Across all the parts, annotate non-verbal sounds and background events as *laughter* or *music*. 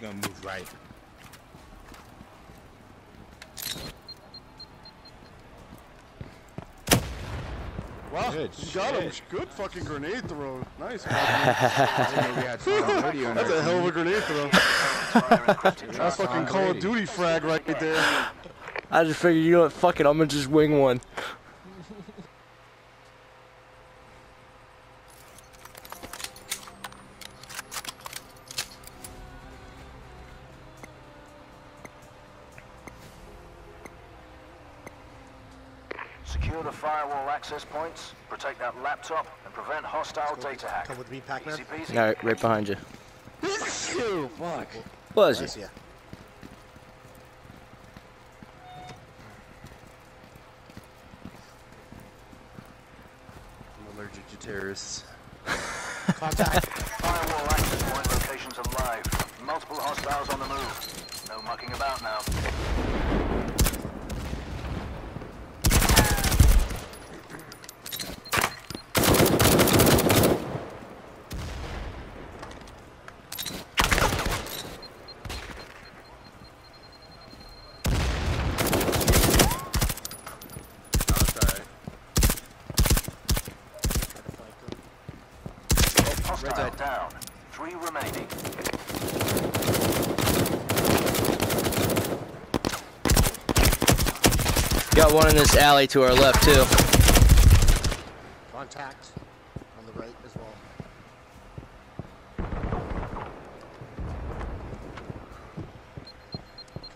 Watch, he's gonna move right. Wow, Good you got him. Good fucking grenade throw. Nice. *laughs* I didn't know we had final video in That's a hell of a grenade throw. That's fucking Call of Duty frag right there. I just figured, you know what, fuck it, I'm gonna just wing one. Secure the firewall access points, protect that laptop, and prevent hostile data hack. Come with me, Pac-Man. Easy peasy. Alright, right behind you. Ew, fuck. Was Nice, yeah. I'm allergic to terrorists. Contact. *laughs* Firewall access point locations are live. Multiple hostiles on the move. No mucking about now. That's alright. Hostile side. down. Three remaining. Got one in this alley to our left, too. Contact. On the right as well.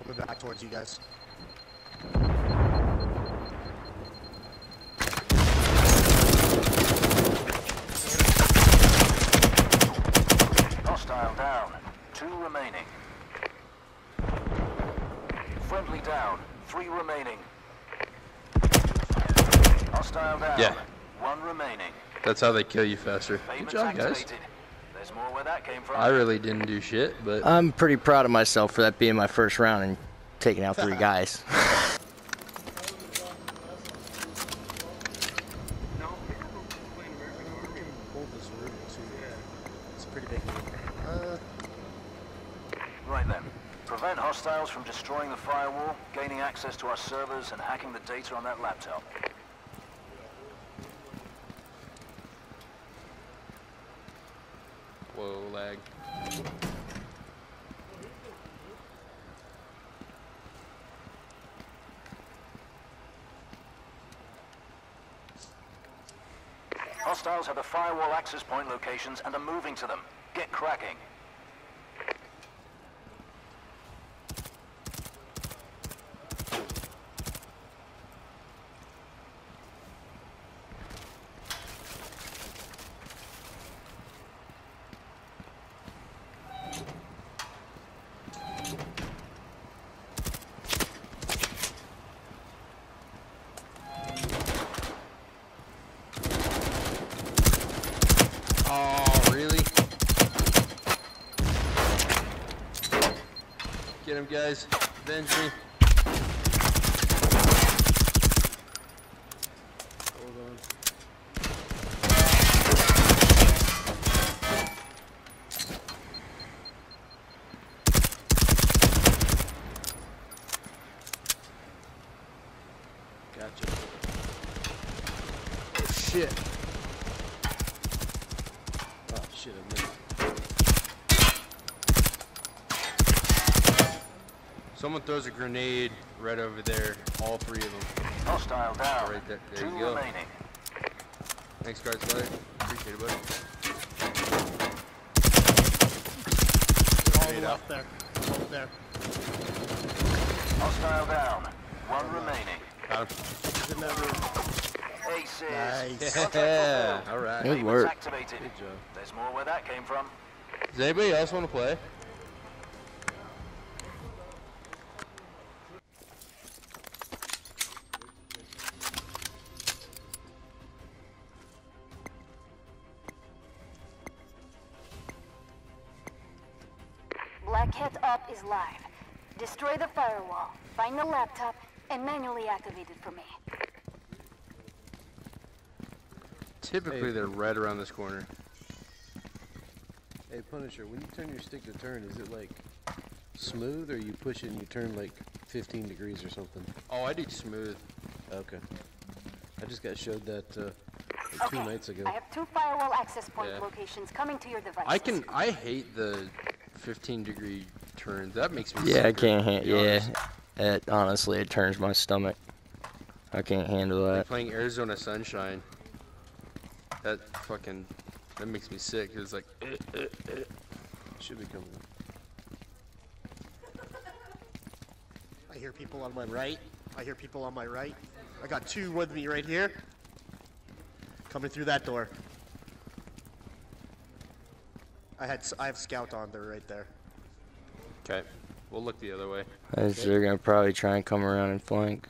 Coming back towards you guys. Hostile down. Two remaining. Friendly down. Three remaining. Hostile down. Yeah. One remaining. That's how they kill you faster. Good job, guys. There's more where that came from. I really didn't do shit, but I'm pretty proud of myself for that being my first round and taking out three *laughs* guys. Hold this room too. It's a pretty big room. Uh, Right then. Prevent hostiles from destroying the firewall, gaining access to our servers, and hacking the data on that laptop. Hostiles have the firewall access point locations and are moving to them. Get cracking. Oh, really? Get him, guys. Avenge me. Hold on. Gotcha. Oh, shit. Oh shit, I missed. Someone throws a grenade right over there. All three of them. Hostile down. Right there. There Two you go. remaining. Thanks, guys. Buddy. Appreciate it, buddy. all the left there. Both there. Hostile down. One remaining. Got him. He's in that room. Aces. Nice. Yeah. *laughs* All right. Good Payments work. activated. Good job. There's more where that came from. Does anybody else want to play? Black Hat Up is live. Destroy the firewall, find the laptop, and manually activate it for me. Typically, they're right around this corner. Hey Punisher, when you turn your stick to turn, is it like smooth or you push it and you turn like 15 degrees or something? Oh, I do smooth. Okay. I just got showed that uh, like two Okay, nights ago. I have two firewall access point Yeah. locations coming to your device. I can. I hate the 15 degree turns. That makes me. Yeah, I can't to hand. be Yeah, honest. it honestly it turns my stomach. I can't handle Like that. playing Arizona Sunshine. That fucking. That makes me sick. It's like. eh, eh, eh. Should be coming. I hear people on my right. I hear people on my right. I got two with me right here. Coming through that door. I had s- I have scout on there right there. Okay, we'll look the other way. As They're gonna probably try and come around and flank.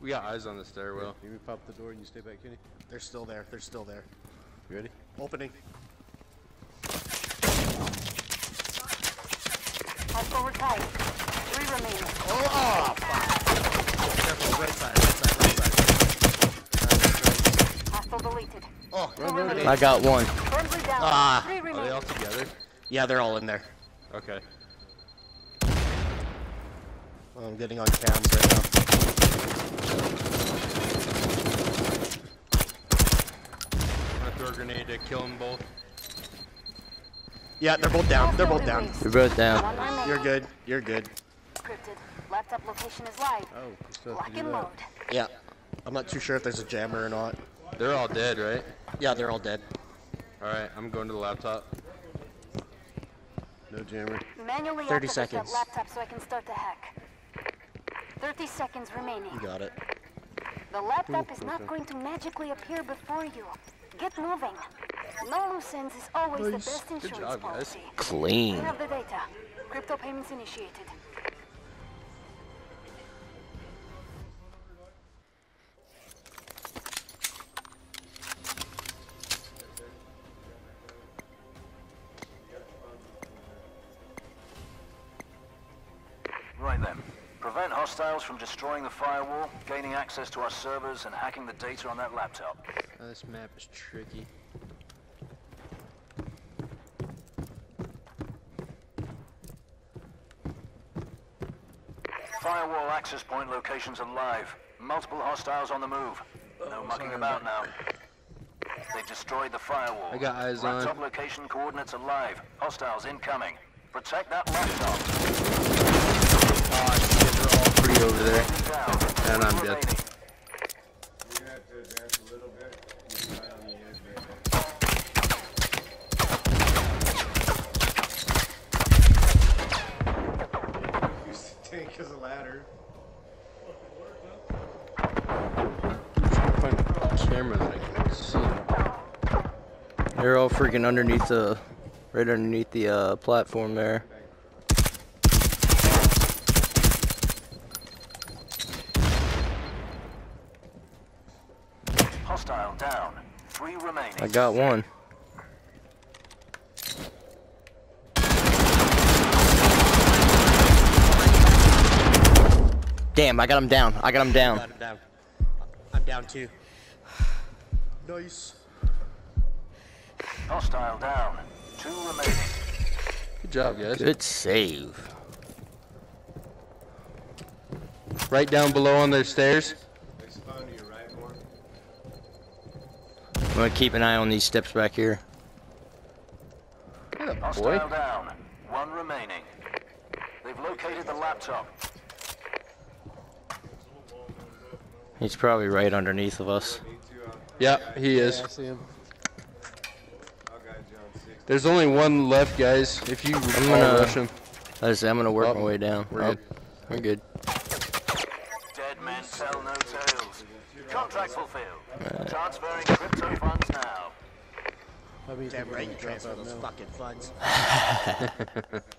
We got eyes on the stairwell. You me pop the door and you stay back, Kenny? They're still there. They're still there. You ready? Opening. Hostile retired. Three remaining. Oh, oh fuck. Careful, right side, right side, right side. Hostile deleted. Oh, Two remaining. I got one. Ah. Are they all together? yeah, they're all in there. Okay. Oh, I'm getting on cams right now. I'm gonna throw a grenade to kill them both. Yeah, they're both down. They're both down. erased. We're both down. You're good. You're good. Encrypted. Laptop location is live. Oh, you still have Lock and load. Yeah. I'm not too sure if there's a jammer or not. They're all dead, right? Yeah, they're all dead. All right, I'm going to the laptop. No jammer. Manually 30 seconds. laptop so I can start the hack. 30 seconds remaining. You got it. The laptop is not going to magically appear before you. Get moving. No loose ends is always the best insurance Good job, guys. policy. Clean. We have the data. Crypto payments initiated. Right then. Prevent hostiles from destroying the firewall, gaining access to our servers, and hacking the data on that laptop. Uh, this map is tricky. Firewall access point locations are live. Multiple hostiles on the move. No mucking about now. They've destroyed the firewall. I got eyes on. Laptop location coordinates are live. Hostiles incoming. Protect that laptop. Three over there. And I'm dead. as a ladder. Find camera that I can see. They're all freaking underneath the, right underneath the uh, platform there. Hostile down. Three remaining. I got one. Damn, I got him down. I got him down. Got him down. I'm down too. Nice. Hostile down. Two remaining. Good job, guys. Good save. Right down below on their stairs. Gonna keep an eye on these steps back here. Boy. Down. One remaining. They've located the laptop. He's probably right underneath of us. Yeah, he is. I see him. There's only one left, guys. If you all gonna- rush him. I just, I'm gonna work oh, my Oh, way down. we're Oh, good. We're good. Dead men tell no tales. Contract fulfilled. Transferring crypto funds now. That means Damn we're right gonna you drop transfer out those now. Fucking funds. *laughs*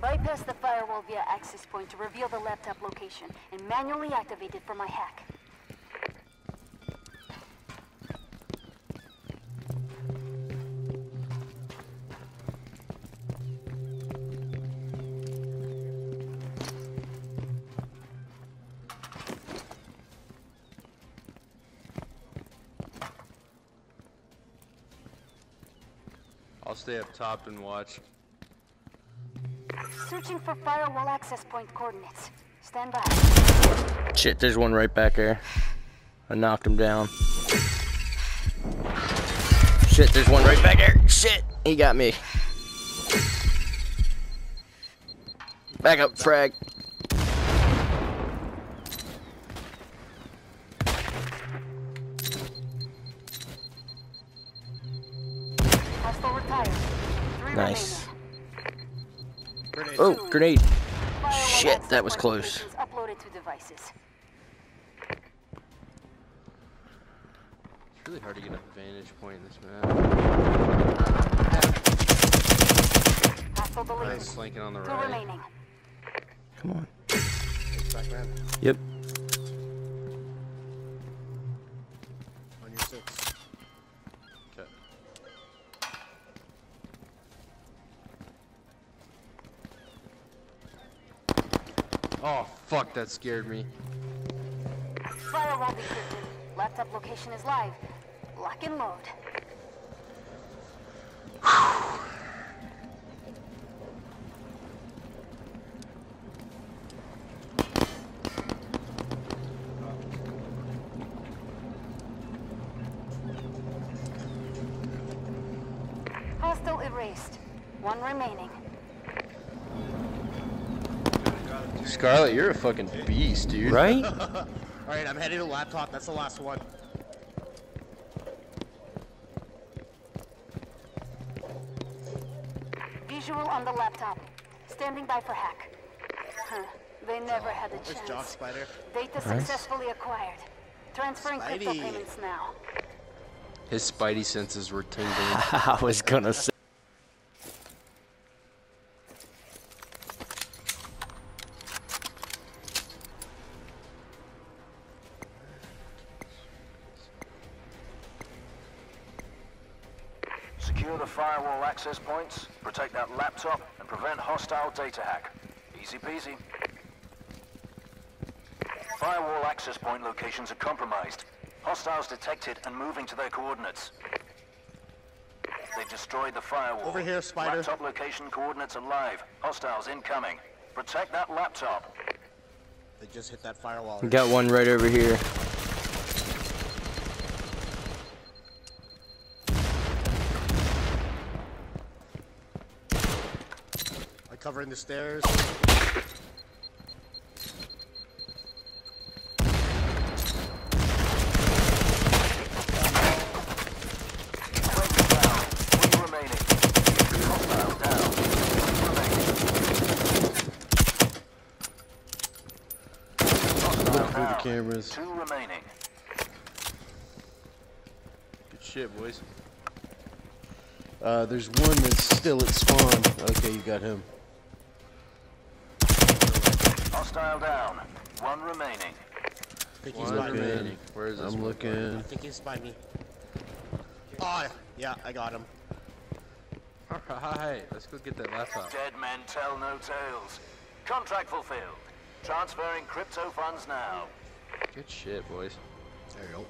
Bypass the firewall via access point to reveal the laptop location and manually activate it for my hack. I'll stay up top and watch. Searching for firewall access point coordinates. Stand by. Shit, there's one right back there. I knocked him down. Shit, there's one right back there. Shit, he got me. Back up, frag. Grenade. Grenade. Firewall Shit, that was close. Uploaded to devices. It's really hard to get a vantage point in this map. Hostile flanking on the right. Come on. Yep. Fuck, that scared me. Firewall decrypted. Laptop location is live. Lock and load. Hostile erased. One remaining. Scarlet, you're a fucking beast, dude. Right? *laughs* All right, I'm heading to the laptop. That's the last one. Visual on the laptop. Standing by for hack. Huh. They never had a Nice job, chance. Spider. Data successfully acquired. Transferring crypto payments now. His spidey senses were tingling. *laughs* I was gonna say. *laughs* the firewall access points, protect that laptop, and prevent hostile data hack. Easy peasy. Firewall access point locations are compromised. Hostiles detected and moving to their coordinates. They've destroyed the firewall. Over here, Spider. Laptop location coordinates are live. Hostiles incoming. Protect that laptop. They just hit that firewall. Got one right over here. Covering the stairs. Three remaining. Hostile down. Three remaining. Hostile Look through the cameras. Two remaining. Good shit, boys. Uh, there's one that's still at spawn. Okay, you got him. Hostile down. One remaining. I think he's One by me. remaining. Where is this? I'm looking I looking. think he's by me. Oh, yeah, I got him. Alright, let's go get that laptop. Dead men tell no tales. Contract fulfilled. Transferring crypto funds now. Good shit, boys. There you go.